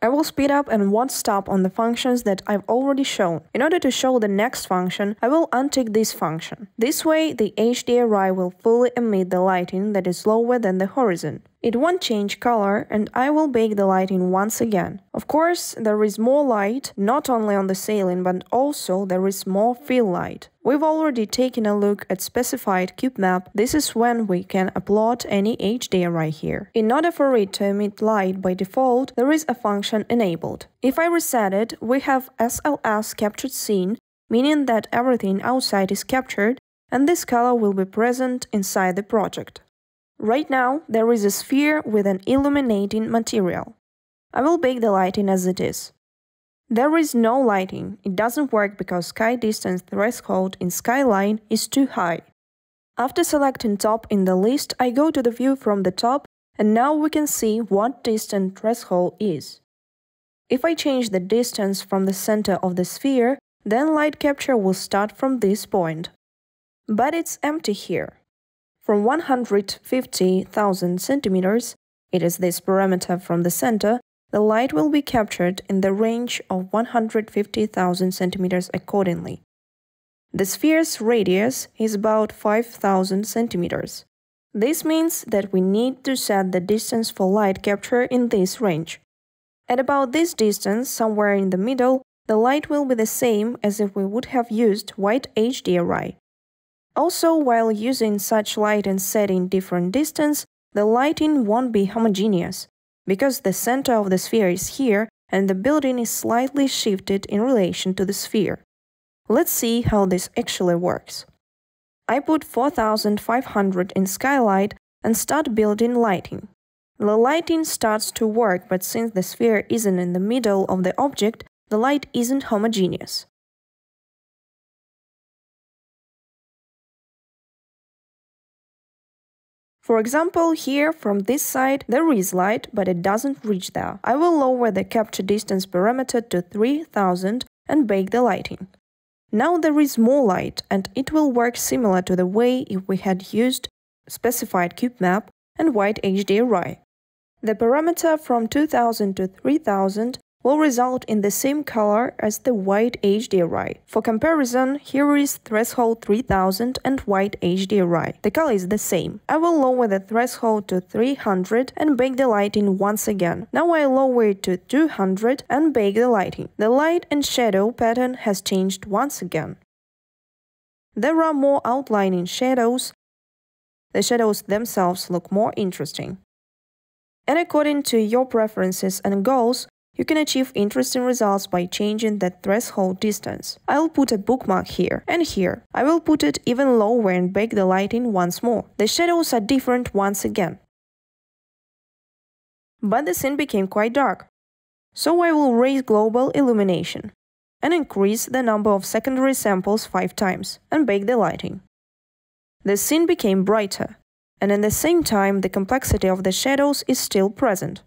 I will speed up and won't stop on the functions that I've already shown. In order to show the next function, I will untick this function. This way, the HDRI will fully emit the lighting that is lower than the horizon. It won't change color and I will bake the lighting once again. Of course, there is more light, not only on the ceiling, but also there is more fill light. We've already taken a look at specified cube map, this is when we can upload any HDRI here. In order for it to emit light by default, there is a function enabled. If I reset it, we have SLS captured scene, meaning that everything outside is captured and this color will be present inside the project. Right now, there is a sphere with an illuminating material. I will bake the lighting as it is. There is no lighting, it doesn't work because sky distance threshold in Skylight is too high. After selecting top in the list, I go to the view from the top and now we can see what distance threshold is. If I change the distance from the center of the sphere, then light capture will start from this point. But it's empty here. From 150,000 centimeters, it is this parameter from the center, the light will be captured in the range of 150,000 centimeters accordingly. The sphere's radius is about 5,000 centimeters. This means that we need to set the distance for light capture in this range. At about this distance, somewhere in the middle, the light will be the same as if we would have used white HDRI. Also, while using such light and setting different distance, the lighting won't be homogeneous, because the center of the sphere is here and the building is slightly shifted in relation to the sphere. Let's see how this actually works. I put 4500 in skylight and start building lighting. The lighting starts to work, but since the sphere isn't in the middle of the object, the light isn't homogeneous. For example, here from this side there is light, but it doesn't reach there. I will lower the capture distance parameter to 3000 and bake the lighting. Now there is more light and it will work similar to the way if we had used specified cube map and white HDRI. The parameter from 2000 to 3000 will result in the same color as the white HDRI. For comparison, here is threshold 3000 and white HDRI. The color is the same. I will lower the threshold to 300 and bake the lighting once again. Now I lower it to 200 and bake the lighting. The light and shadow pattern has changed once again. There are more outlining shadows. The shadows themselves look more interesting. And according to your preferences and goals, you can achieve interesting results by changing that threshold distance. I'll put a bookmark here and here. I will put it even lower and bake the lighting once more. The shadows are different once again. But the scene became quite dark. So I will raise global illumination and increase the number of secondary samples 5 times and bake the lighting. The scene became brighter, and at the same time the complexity of the shadows is still present.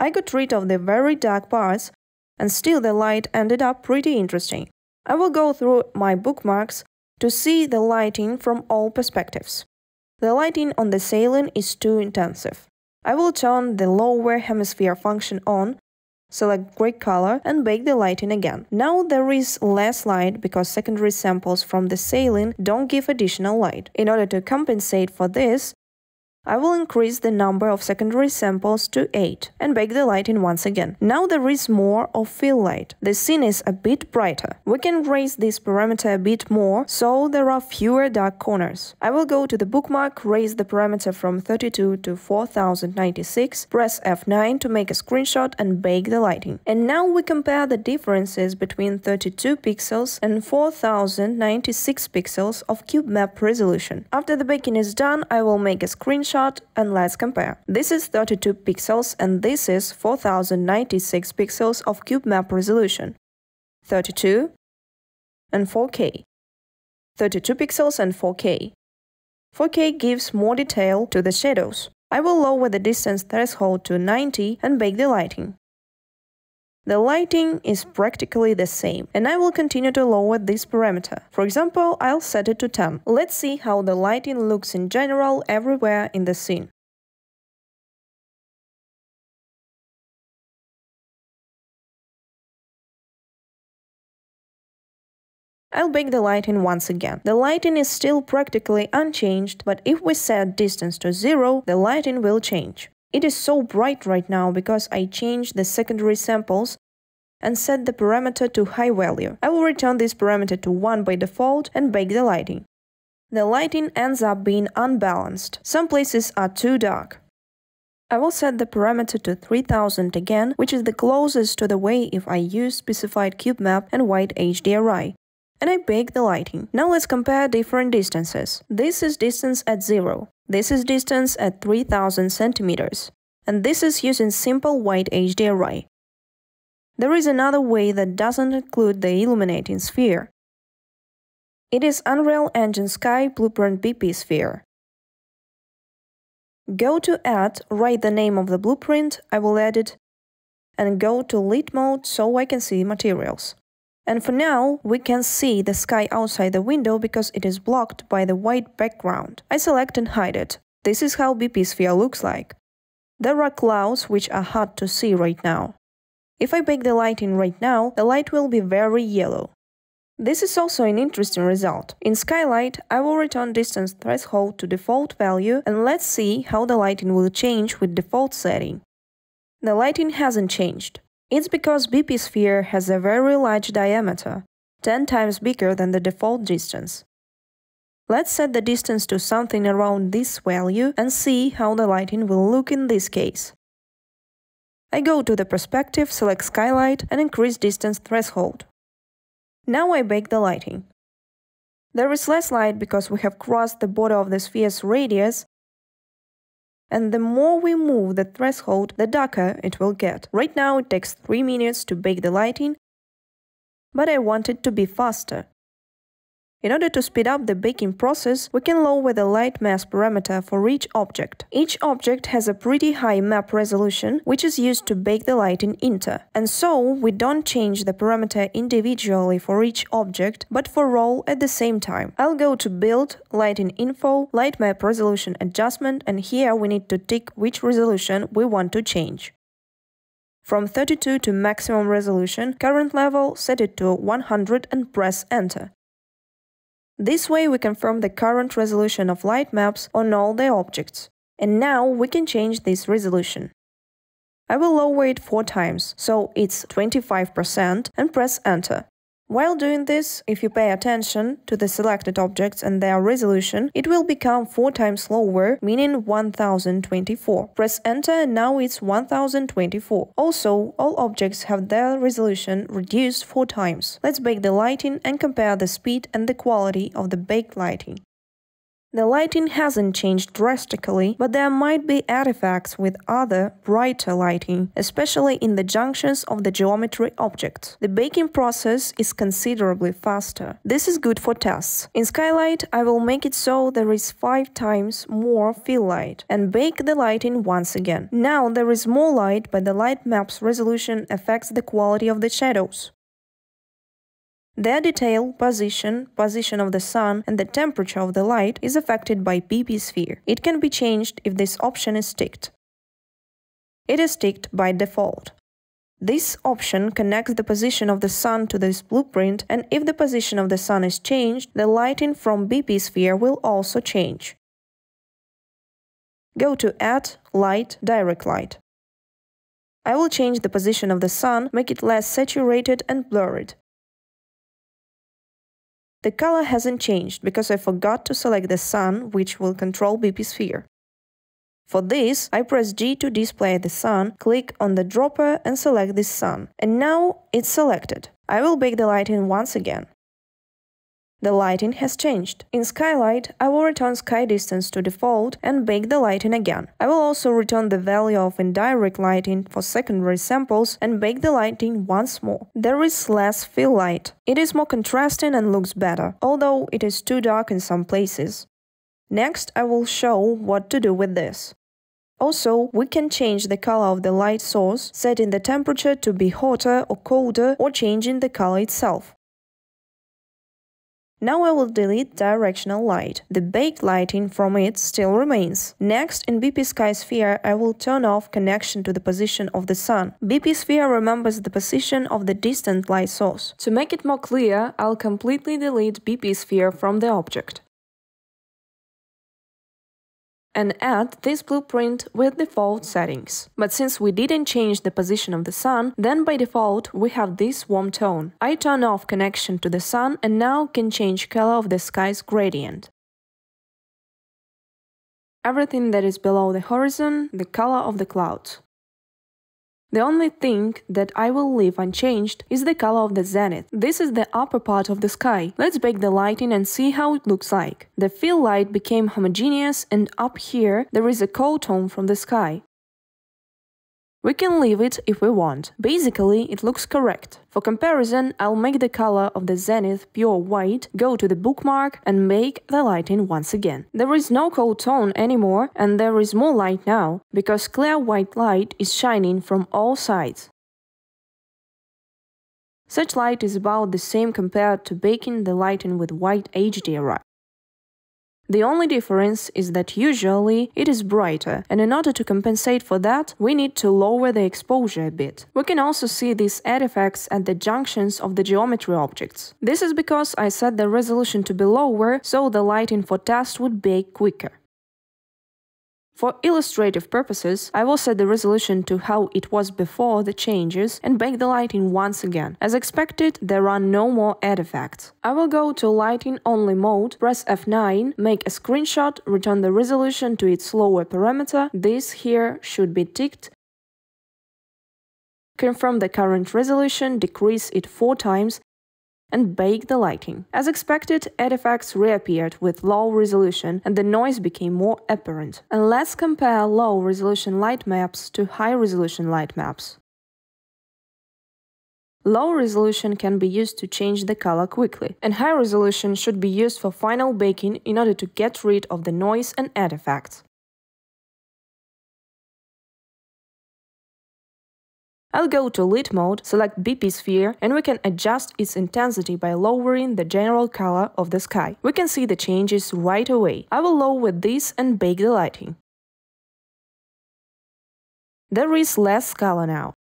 I got rid of the very dark parts, and still the light ended up pretty interesting. I will go through my bookmarks to see the lighting from all perspectives. The lighting on the ceiling is too intensive. I will turn the lower hemisphere function on, select gray color and bake the lighting again. Now there is less light because secondary samples from the ceiling don't give additional light. In order to compensate for this, I will increase the number of secondary samples to 8 and bake the lighting once again. Now there is more of fill light. The scene is a bit brighter. We can raise this parameter a bit more, so there are fewer dark corners. I will go to the bookmark, raise the parameter from 32 to 4096, press F9 to make a screenshot and bake the lighting. And now we compare the differences between 32 pixels and 4096 pixels of cube map resolution. After the baking is done, I will make a screenshot and let's compare. This is 32 pixels and this is 4096 pixels of cube map resolution. 32 and 4K. 32 pixels and 4K. 4K gives more detail to the shadows. I will lower the distance threshold to 90 and bake the lighting. The lighting is practically the same, and I will continue to lower this parameter. For example, I'll set it to 10. Let's see how the lighting looks in general everywhere in the scene. I'll bake the lighting once again. The lighting is still practically unchanged, but if we set distance to zero, the lighting will change. It is so bright right now because I changed the secondary samples and set the parameter to high value. I will return this parameter to 1 by default and bake the lighting. The lighting ends up being unbalanced. Some places are too dark. I will set the parameter to 3000 again, which is the closest to the way if I use specified cube map and white HDRI and I bake the lighting. Now let's compare different distances. This is distance at 0, this is distance at 3000 centimeters, and this is using simple white HDRI. There is another way that doesn't include the illuminating sphere. It is Unreal Engine Sky Blueprint BP Sphere. Go to Add, write the name of the blueprint, I will add it, and go to Lit mode so I can see materials. And for now, we can see the sky outside the window because it is blocked by the white background. I select and hide it. This is how BP Sphere looks like. There are clouds which are hard to see right now. If I bake the lighting right now, the light will be very yellow. This is also an interesting result. In Skylight, I will return distance threshold to default value and let's see how the lighting will change with default setting. The lighting hasn't changed. It's because BP sphere has a very large diameter, 10 times bigger than the default distance. Let's set the distance to something around this value and see how the lighting will look in this case. I go to the perspective, select skylight and increase distance threshold. Now I bake the lighting. There is less light because we have crossed the border of the sphere's radius and the more we move the threshold, the darker it will get. Right now it takes 3 minutes to bake the lighting, but I want it to be faster. In order to speed up the baking process, we can lower the light map parameter for each object. Each object has a pretty high map resolution, which is used to bake the light in Inter. And so, we don't change the parameter individually for each object, but for all at the same time. I'll go to Build, Lighting Info, Light Map Resolution Adjustment, and here we need to tick which resolution we want to change. From 32 to maximum resolution, current level, set it to 100 and press Enter. This way we confirm the current resolution of light maps on all the objects. And now we can change this resolution. I will lower it 4 times, so it's 25% and press enter. While doing this, if you pay attention to the selected objects and their resolution, it will become 4 times lower, meaning 1024. Press enter and now it's 1024. Also, all objects have their resolution reduced 4 times. Let's bake the lighting and compare the speed and the quality of the baked lighting. The lighting hasn't changed drastically, but there might be artifacts with other, brighter lighting, especially in the junctions of the geometry objects. The baking process is considerably faster. This is good for tests. In Skylight, I will make it so there is 5 times more fill light and bake the lighting once again. Now there is more light, but the light map's resolution affects the quality of the shadows. Their detail, position, position of the sun, and the temperature of the light is affected by BP sphere. It can be changed if this option is ticked. It is ticked by default. This option connects the position of the sun to this blueprint, and if the position of the sun is changed, the lighting from BP sphere will also change. Go to Add, Light, Direct Light. I will change the position of the sun, make it less saturated and blurred. The color hasn't changed because I forgot to select the sun, which will control BP sphere. For this, I press G to display the sun, click on the dropper and select this sun. And now it's selected. I will bake the lighting once again. The lighting has changed. In Skylight, I will return sky distance to default and bake the lighting again. I will also return the value of indirect lighting for secondary samples and bake the lighting once more. There is less fill light. It is more contrasting and looks better, although it is too dark in some places. Next, I will show what to do with this. Also, we can change the color of the light source, setting the temperature to be hotter or colder or changing the color itself. Now I will delete directional light. The baked lighting from it still remains. Next, in BP Sky Sphere, I will turn off connection to the position of the sun. BP Sphere remembers the position of the distant light source. To make it more clear, I'll completely delete BP Sphere from the object and add this blueprint with default settings. But since we didn't change the position of the sun, then by default we have this warm tone. I turn off connection to the sun and now can change color of the sky's gradient. Everything that is below the horizon, the color of the clouds. The only thing that I will leave unchanged is the color of the zenith. This is the upper part of the sky. Let's bake the lighting and see how it looks like. The fill light became homogeneous and up here there is a cold tone from the sky. We can leave it if we want. Basically, it looks correct. For comparison, I'll make the color of the zenith pure white, go to the bookmark and make the lighting once again. There is no cold tone anymore and there is more light now, because clear white light is shining from all sides. Such light is about the same compared to baking the lighting with white HDRI. The only difference is that usually it is brighter, and in order to compensate for that, we need to lower the exposure a bit. We can also see these artifacts at the junctions of the geometry objects. This is because I set the resolution to be lower, so the lighting for test would bake quicker. For illustrative purposes, I will set the resolution to how it was before the changes and bake the lighting once again. As expected, there are no more artifacts. I will go to lighting only mode, press F9, make a screenshot, return the resolution to its lower parameter, this here should be ticked, confirm the current resolution, decrease it 4 times, and bake the lighting. As expected, artifacts reappeared with low resolution and the noise became more apparent. And let's compare low resolution light maps to high resolution light maps. Low resolution can be used to change the color quickly, and high resolution should be used for final baking in order to get rid of the noise and artifacts. I'll go to lit mode, select BP sphere, and we can adjust its intensity by lowering the general color of the sky. We can see the changes right away. I will lower this and bake the lighting. There is less color now.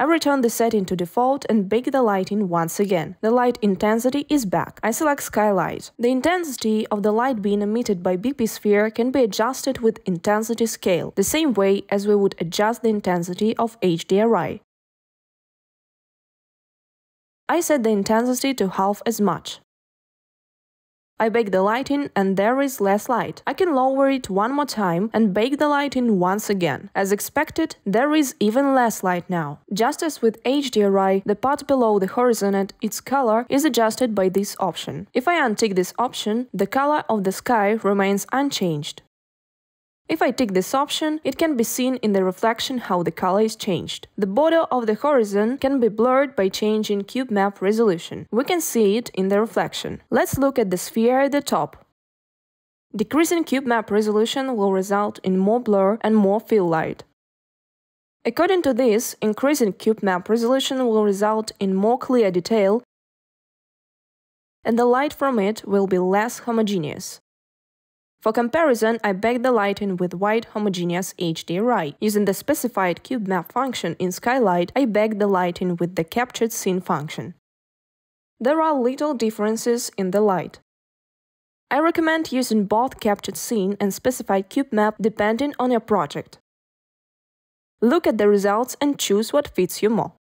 I return the setting to default and bake the lighting once again. The light intensity is back. I select Skylight. The intensity of the light being emitted by BP sphere can be adjusted with intensity scale, the same way as we would adjust the intensity of HDRI. I set the intensity to half as much. I bake the lighting and there is less light. I can lower it one more time and bake the lighting once again. As expected, there is even less light now. Just as with HDRI, the part below the horizon and its color is adjusted by this option. If I untick this option, the color of the sky remains unchanged. If I tick this option, it can be seen in the reflection how the color is changed. The border of the horizon can be blurred by changing cube map resolution. We can see it in the reflection. Let's look at the sphere at the top. Decreasing cube map resolution will result in more blur and more fill light. According to this, increasing cube map resolution will result in more clear detail and the light from it will be less homogeneous. For comparison, I baked the lighting with white homogeneous HDRI. Using the specified cube map function in Skylight, I baked the lighting with the captured scene function. There are little differences in the light. I recommend using both captured scene and specified cube map depending on your project. Look at the results and choose what fits you more.